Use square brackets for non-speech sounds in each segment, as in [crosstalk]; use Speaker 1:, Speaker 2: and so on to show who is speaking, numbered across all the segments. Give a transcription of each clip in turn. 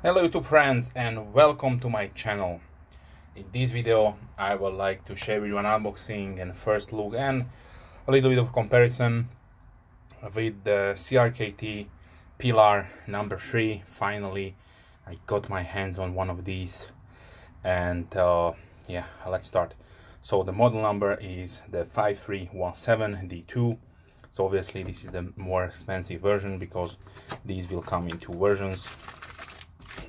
Speaker 1: Hello YouTube friends and welcome to my channel. In this video I would like to share with you an unboxing and first look and a little bit of comparison with the CRKT Pilar number 3. Finally I got my hands on one of these and uh, yeah let's start. So the model number is the 5317D2 so obviously this is the more expensive version because these will come in two versions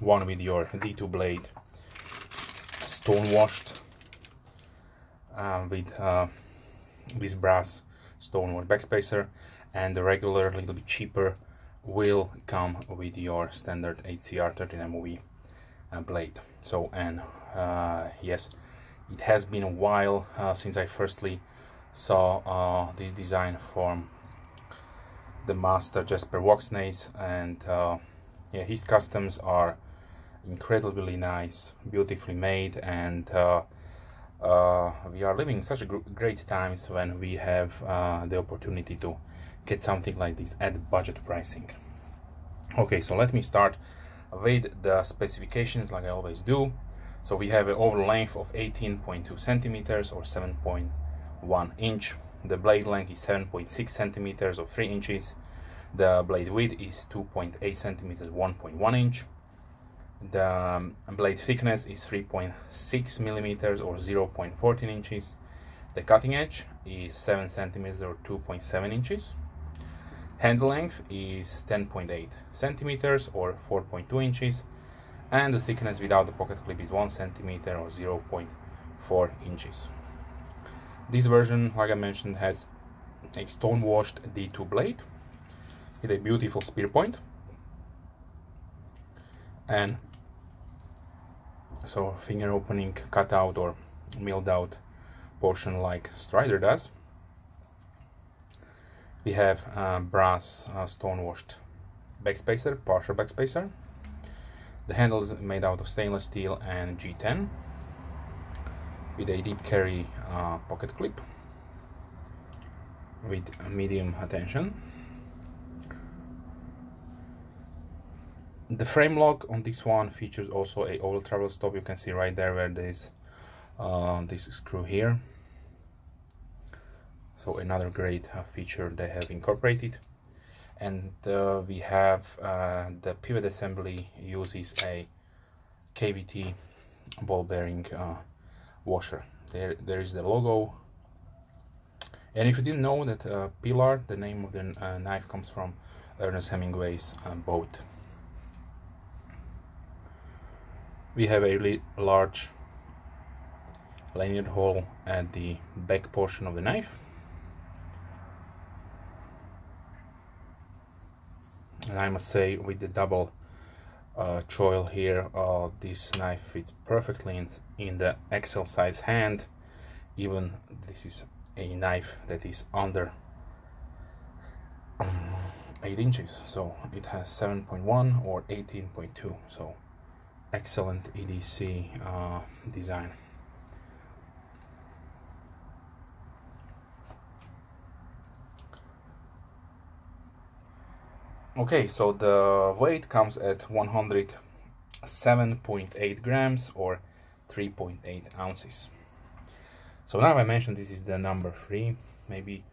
Speaker 1: one with your D2 blade stone washed uh, with uh, this brass stone wash backspacer and the regular a little bit cheaper will come with your standard HCR 13MOV uh, blade. So and uh, yes it has been a while uh, since I firstly saw uh, this design from the master Jesper Voxnaes and yeah his customs are incredibly nice, beautifully made, and uh, uh, we are living such a great times when we have uh, the opportunity to get something like this at budget pricing. Okay, so let me start with the specifications like I always do. So we have an overall length of 18.2 centimeters or 7.1 inch. The blade length is 7.6 centimeters or 3 inches. The blade width is 2.8 centimeters, 1.1 inch the um, blade thickness is 3.6 millimeters or 0.14 inches. The cutting edge is 7 centimeters or 2.7 inches. Handle length is 10.8 centimeters or 4.2 inches. And the thickness without the pocket clip is 1 centimeter or 0.4 inches. This version, like I mentioned, has a stone washed D2 blade with a beautiful spear point and so finger opening cut out or milled out portion like Strider does. We have a brass uh, stone washed backspacer, partial backspacer. The handle is made out of stainless steel and G10 with a deep carry uh, pocket clip with medium attention the frame lock on this one features also a oil travel stop. You can see right there where there's uh, this screw here. So another great uh, feature they have incorporated. And uh, we have uh, the pivot assembly uses a KVT ball bearing uh, washer. There there is the logo. And if you didn't know that uh, Pilar the name of the knife comes from Ernest Hemingway's boat we have a really large lanyard hole at the back portion of the knife. And I must say with the double uh, choil here uh, this knife fits perfectly in, in the XL size hand. Even this is a knife that is under um, 8 inches. So it has 7.1 or 18.2 so excellent EDC uh, design. Okay, so the weight comes at 107.8 grams or 3.8 ounces. So now I mentioned this is the number three. Maybe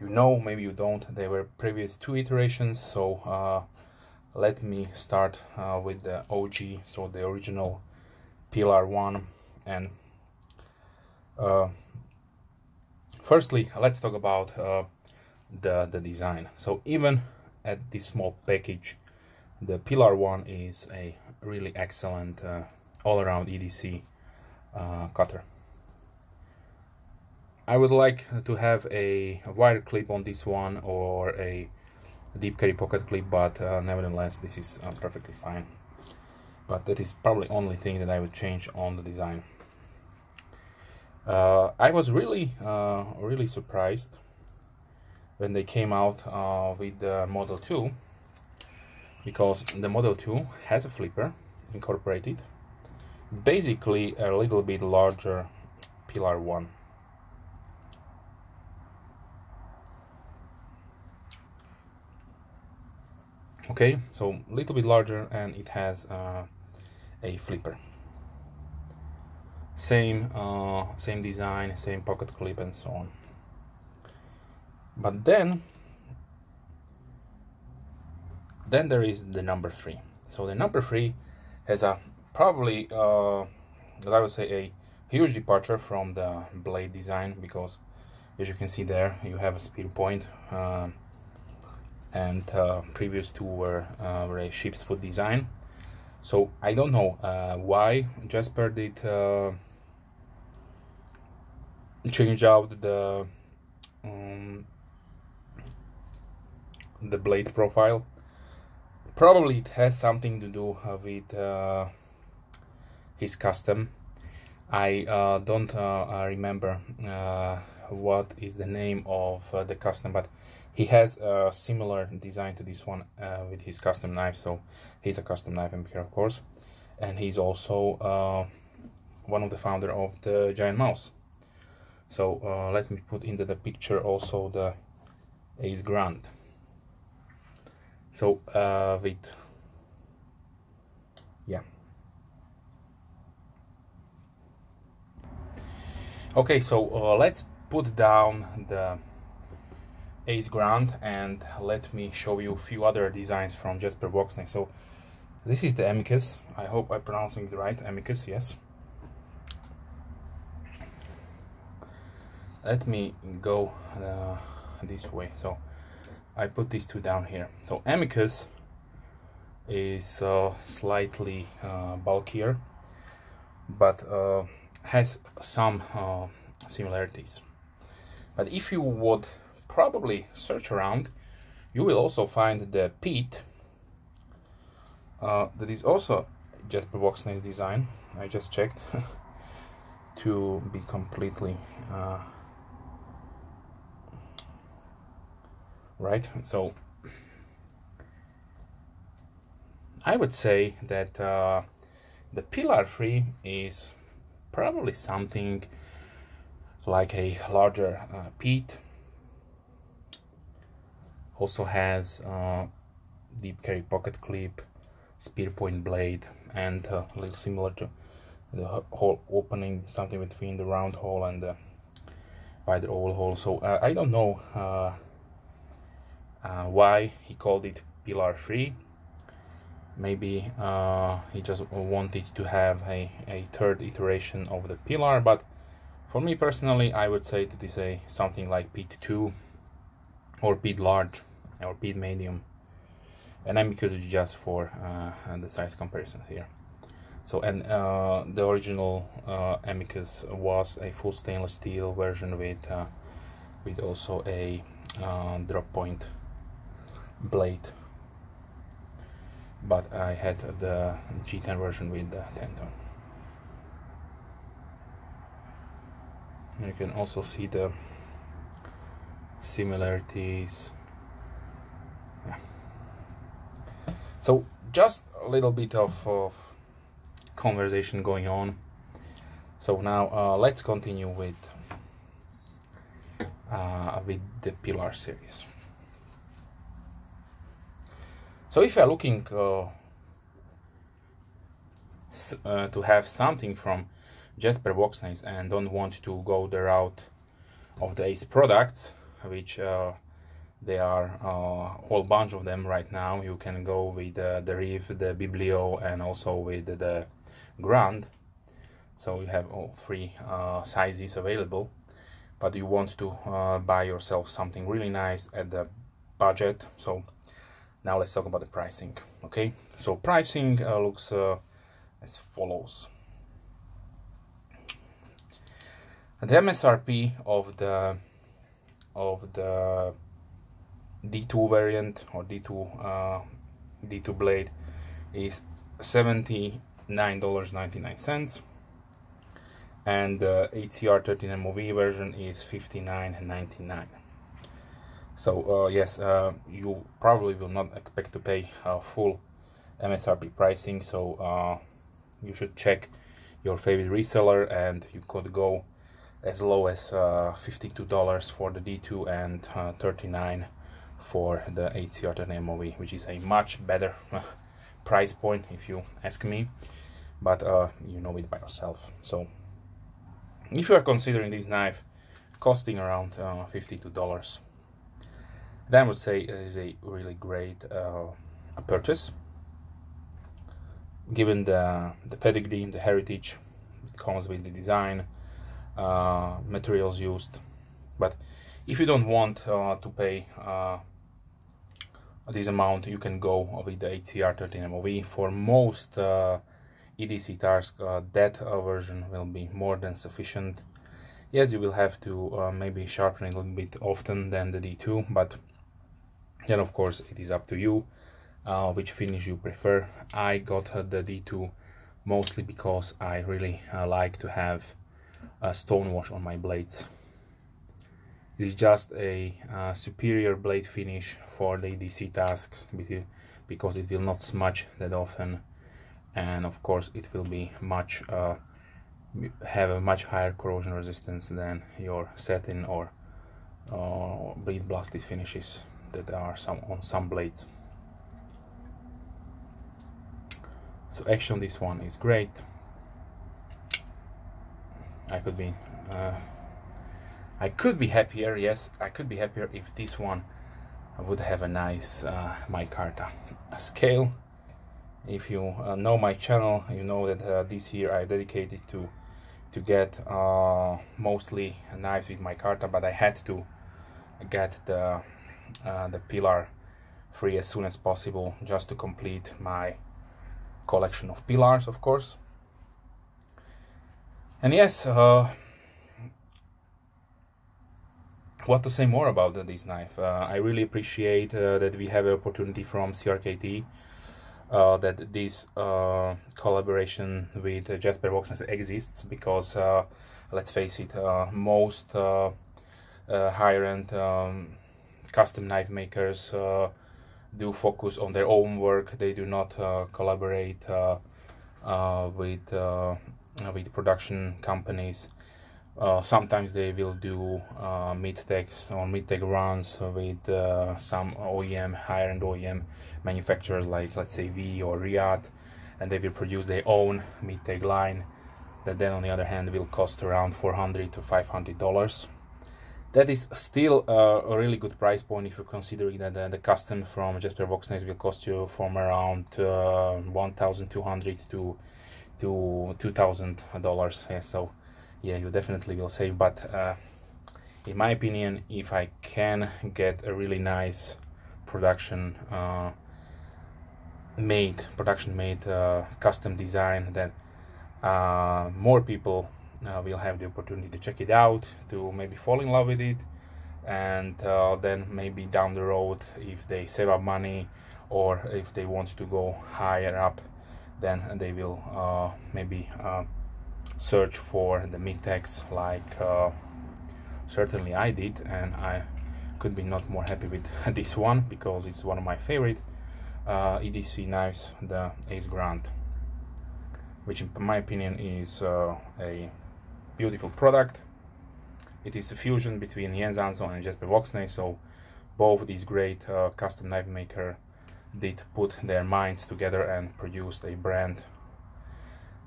Speaker 1: you know, maybe you don't. There were previous two iterations, so uh, let me start uh, with the OG so the original Pilar one and uh, firstly let's talk about uh, the the design. So even at this small package the Pilar one is a really excellent uh, all-around EDC uh, cutter. I would like to have a wire clip on this one or a deep carry pocket clip but uh, nevertheless this is uh, perfectly fine. But that is probably only thing that I would change on the design. Uh, I was really uh, really surprised when they came out uh, with the Model 2 because the Model 2 has a flipper incorporated basically a little bit larger Pilar 1 okay so a little bit larger and it has uh, a flipper. Same uh, same design same pocket clip and so on. But then then there is the number three. So the number three has a probably uh, I would say a huge departure from the blade design because as you can see there you have a spear point uh, and uh, previous two were, uh, were sheep's foot design. So I don't know uh, why Jesper did uh, change out the um, the blade profile. Probably it has something to do uh, with uh, his custom. I don't remember what is the name of the custom, but he has a similar design to this one uh, with his custom knife so he's a custom knife maker of course. And he's also uh, one of the founder of the giant mouse. So uh, let me put into the picture also the ace grand. So uh, with yeah. Okay so uh, let's put down the Ace Grand and let me show you a few other designs from Jesper Voxnaes. So this is the Amicus. I hope I'm pronouncing it right. Amicus, yes. Let me go uh, this way. So I put these two down here. So Amicus is uh, slightly uh, bulkier, but uh, has some uh, similarities. But if you would probably search around, you will also find the Pete uh, that is also Jesper Voxnaes's design. I just checked [laughs] to be completely uh, right. So I would say that uh, the Pilar 3 is probably something like a larger uh, Pete also has uh, deep carry pocket clip spear point blade and uh, a little similar to the hole opening something between the round hole and the wider oval hole. So uh, I don't know uh, uh, why he called it Pilar 3 maybe uh, he just wanted to have a, a third iteration of the Pilar but for me personally I would say that is a something like Pete 2 or Pete large or Pete medium. And because it's just for uh, the size comparisons here. So and uh, the original uh, Amicus was a full stainless steel version with uh, with also a uh, drop point blade. But I had the G10 version with the 10 tone you can also see the similarities. Yeah. so just a little bit of, of conversation going on. So now uh, let's continue with uh, with the Pilar series. So if you're looking uh, uh, to have something from Jesper Voxnaes and don't want to go the route of the Ace products which uh, there are a uh, whole bunch of them right now. You can go with uh, the Riv, the Biblio, and also with the Grand. So you have all three sizes available. But you want to buy yourself something really nice at the budget. So now let's talk about the pricing. Okay, so pricing looks as follows. The MSRP of the of the D2 variant or D2 uh, D2 blade is $79.99 and the HCR 13 MOV version is $59.99 so uh, yes uh, you probably will not expect to pay full MSRP pricing. So uh, you should check your favorite reseller and you could go as low as uh, $52 for the D2 and uh, 39 for the HCR MOV, which is a much better price point if you ask me, but uh, you know it by yourself. So if you are considering this knife costing around uh, $52, then I would say it is a really great uh, purchase given the, the pedigree, and the heritage it comes with the design, uh, materials used. But if you don't want uh, to pay uh, this amount, you can go with the HCR 13 MOV. For most uh, EDC tasks, uh, that version will be more than sufficient. Yes, you will have to maybe sharpen it a little bit often than the D2, but then of course it is up to you uh, which finish you prefer. I got uh, the D2 mostly because I really uh, like to have a stone wash on my blades. It is just a superior blade finish for the EDC tasks because it will not smudge that often and of course it will be much uh, have a much higher corrosion resistance than your satin or uh, bead blasted finishes that are some on some blades. so action this one is great I could be uh, I could be happier yes I could be happier if this one would have a nice uh, micarta scale if you uh, know my channel you know that uh, this year I dedicated to to get uh, mostly knives with micarta but I had to get the uh, the Pilar free as soon as possible just to complete my collection of Pilars, of course. And yes, uh, what to say more about this knife? Uh, I really appreciate uh, that we have an opportunity from CRKT uh, that this uh, collaboration with Jesper Voxnaes exists because, uh, let's face it, most higher-end um, custom knife makers do focus on their own work. They do not uh, collaborate uh, uh, with with production companies. Uh, sometimes they will do uh, mid-techs or mid-tech runs with uh, some OEM, higher-end OEM manufacturers like let's say V or Reate and they will produce their own mid-tech line that then on the other hand will cost around 400 to 500 dollars that is still uh, a really good price point if you're considering that the, the custom from Jesper Voxnaes will cost you from around uh, 1,200 to to 2,000 dollars. Yeah, so yeah, you definitely will save. But uh, in my opinion, if I can get a really nice production uh, made, production made uh, custom design, then uh, more people uh, we'll have the opportunity to check it out to maybe fall in love with it and uh, then maybe down the road if they save up money or if they want to go higher up then they will uh, maybe uh, search for the mid-techs like uh, certainly I did and I could be not more happy with [laughs] this one because it's one of my favorite uh, EDC knives the Ace Grand which in my opinion is uh, a beautiful product. It is a fusion between Jens Anso and Jesper Voxnaes, so both these great uh, custom knife maker did put their minds together and produced a brand.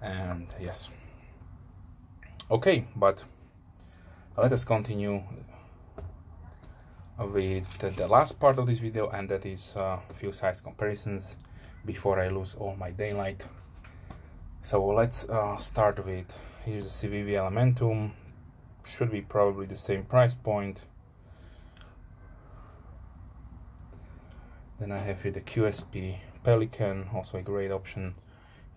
Speaker 1: And yes. Okay, but let us continue with the last part of this video and that is a few size comparisons before I lose all my daylight. So let's uh, start with here's a CIVIVI Elementum should be probably the same price point then I have here the QSP Pelican also a great option.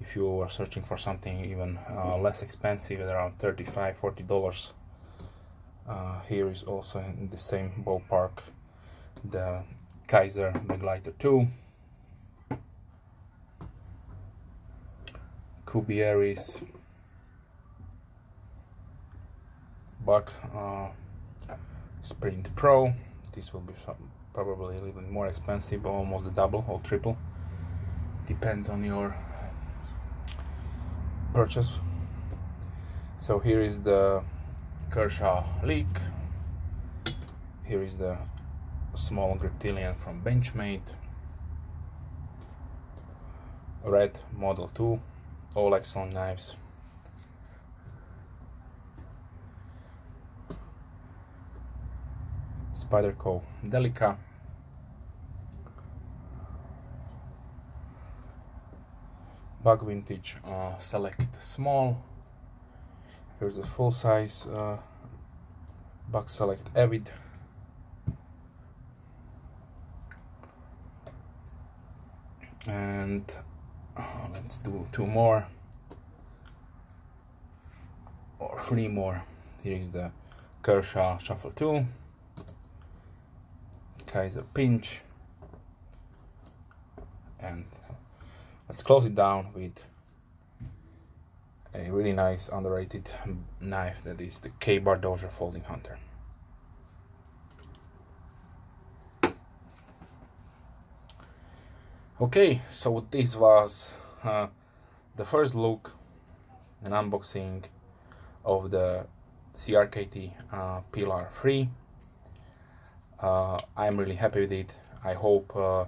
Speaker 1: If you are searching for something even uh, less expensive at around 35 40 dollars. Uh, here is also in the same ballpark the Kizer Begleiter 2 Kubey Aries Buck uh, Sprint Pro. This will be some, probably a little bit more expensive, almost the double or triple. Depends on your purchase. So here is the Kershaw Leek. Here is the small Griptilian from Benchmade. Red Model 2, all excellent knives. Spyderco Delica. Buck Vantage uh, Select Small. Here's the full size uh, Buck Select Avid. And uh, let's do two more or three more. Here is the Kershaw Shuffle 2. Kizer pinch and let's close it down with a really nice underrated knife that is the Ka-Bar Dozier Folding Hunter. Okay, so this was uh, the first look and unboxing of the CRKT uh, Pilar 3 uh, I'm really happy with it. I hope uh,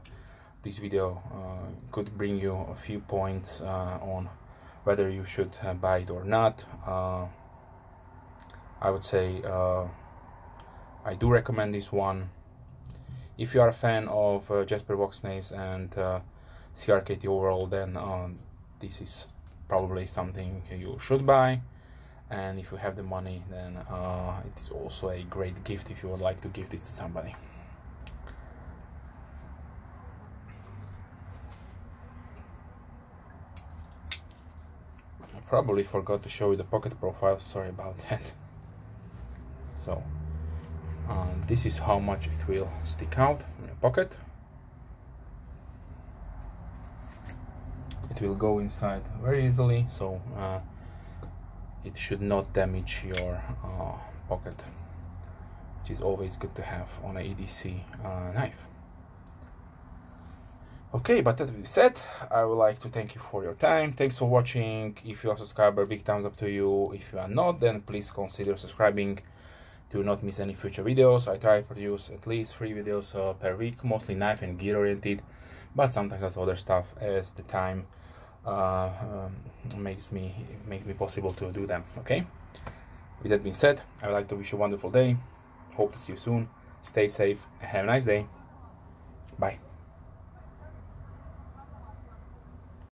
Speaker 1: this video uh, could bring you a few points uh, on whether you should uh, buy it or not. Uh, I would say I do recommend this one. If you are a fan of Jesper Voxnaes and CRKT overall then this is probably something you should buy and if you have the money then uh, it is also a great gift if you would like to give this to somebody. I probably forgot to show you the pocket profile. Sorry about [laughs] that. So uh, this is how much it will stick out in your pocket. It will go inside very easily. So uh, it should not damage your uh, pocket which is always good to have on a EDC uh, knife. Okay but that being said I would like to thank you for your time. Thanks for watching. If you are a subscriber big thumbs up to you. If you are not then please consider subscribing. To not miss any future videos. I try to produce at least three videos uh, per week mostly knife and gear oriented but sometimes that's other stuff as the time um, makes me makes me possible to do them okay? With that being said i would like to wish you a wonderful day. Hope to see you soon. Stay safe and have a nice day. Bye